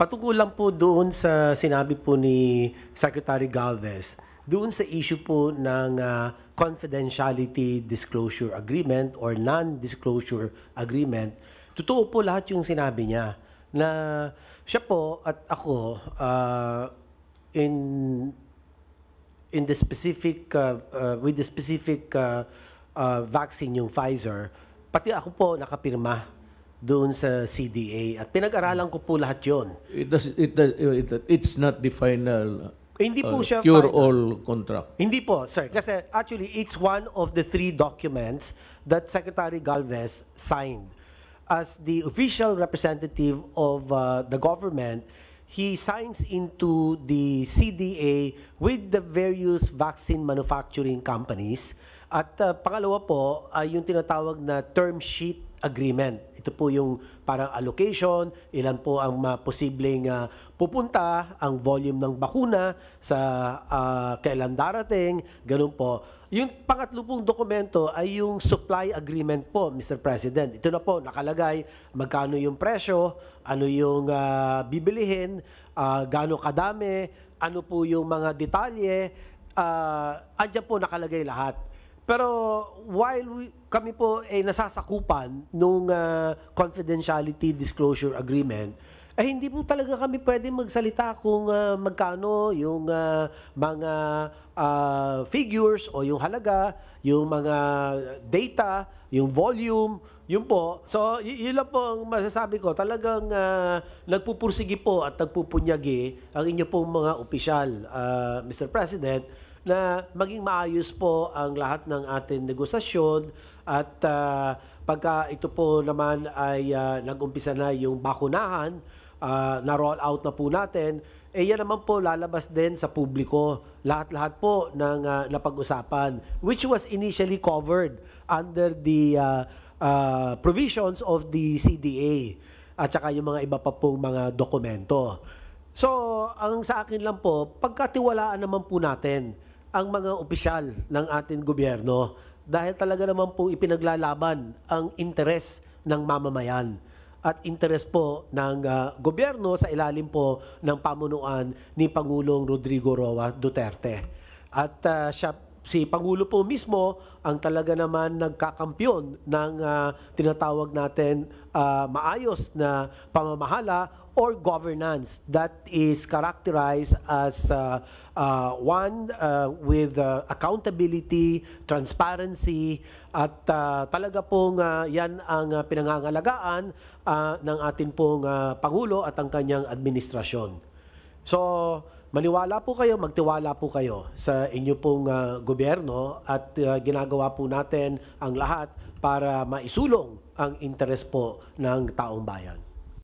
patungkol lang po doon sa sinabi po ni Secretary Galvez, doon sa issue po ng ah, confidentiality disclosure agreement or non-disclosure agreement, totoo po lahat yung sinabi niya na siya po at ako ah, in in the specific uh, uh, with the specific uh, uh, vaccine yung Pfizer, pati ako po nakapirma doon sa CDA at pinag-aralan ko po lahat 'yon. It does, it, does, it, it's not the final Eh, Hindi po uh, siya cure-all contract. Hindi po, sir. Kasi actually, it's one of the three documents that Secretary Galvez signed. As the official representative of uh, the government, he signs into the CDA with the various vaccine manufacturing companies. At uh, pangalawa po, ay yung tinatawag na term sheet agreement. Ito po yung parang allocation, ilan po ang uh, posibleng uh, pupunta, ang volume ng bakuna sa uh, kailan darating, ganun po. Yung pangatlo pong dokumento ay yung supply agreement po, Mr. President. Ito na po, nakalagay magkano yung presyo, ano yung uh, bibilihin, uh, gaano kadami, ano po yung mga detalye, uh, andyan po nakalagay lahat. Pero while we, kami po ay nasasakupan nung ah, confidentiality disclosure agreement, eh hindi po talaga kami pwede magsalita kung ah, magkano yung ah, mga ah, figures o yung halaga, yung mga data, yung volume, yun po. So, y- yun lang po ang masasabi ko. Talagang ah, nagpupursigi po at nagpupunyagi ang inyo pong mga opisyal, ah, Mr. President, na maging maayos po ang lahat ng ating negosasyon at ah, pagka ito po naman ay ah, nag-umpisa na yung bakunahan, ah, na-roll out na po natin, eh yan naman po lalabas din sa publiko. Lahat-lahat po ng ah, napag-usapan which was initially covered under the ah, ah, provisions of the CDA at saka yung mga iba pa pong mga dokumento. So, ang sa akin lang po, pagkatiwalaan naman po natin ang mga opisyal ng ating gobyerno dahil talaga naman po ipinaglalaban ang interes ng mamamayan at interes po ng ah, gobyerno sa ilalim po ng pamunuan ni Pangulong Rodrigo Roa Duterte. At ah, siya si Pangulo po mismo ang talaga naman nagkakampyon ng ah, tinatawag natin ah, maayos na pamamahala or governance that is characterized as uh, uh, one uh, with uh, accountability, transparency, at uh, talaga pong uh, yan ang uh, pinangangalagaan uh, ng atin pong uh, Pangulo at ang kanyang administrasyon. So, maniwala po kayo, magtiwala po kayo sa inyo pong uh, gobyerno at uh, ginagawa po natin ang lahat para maisulong ang interes po ng taong bayan.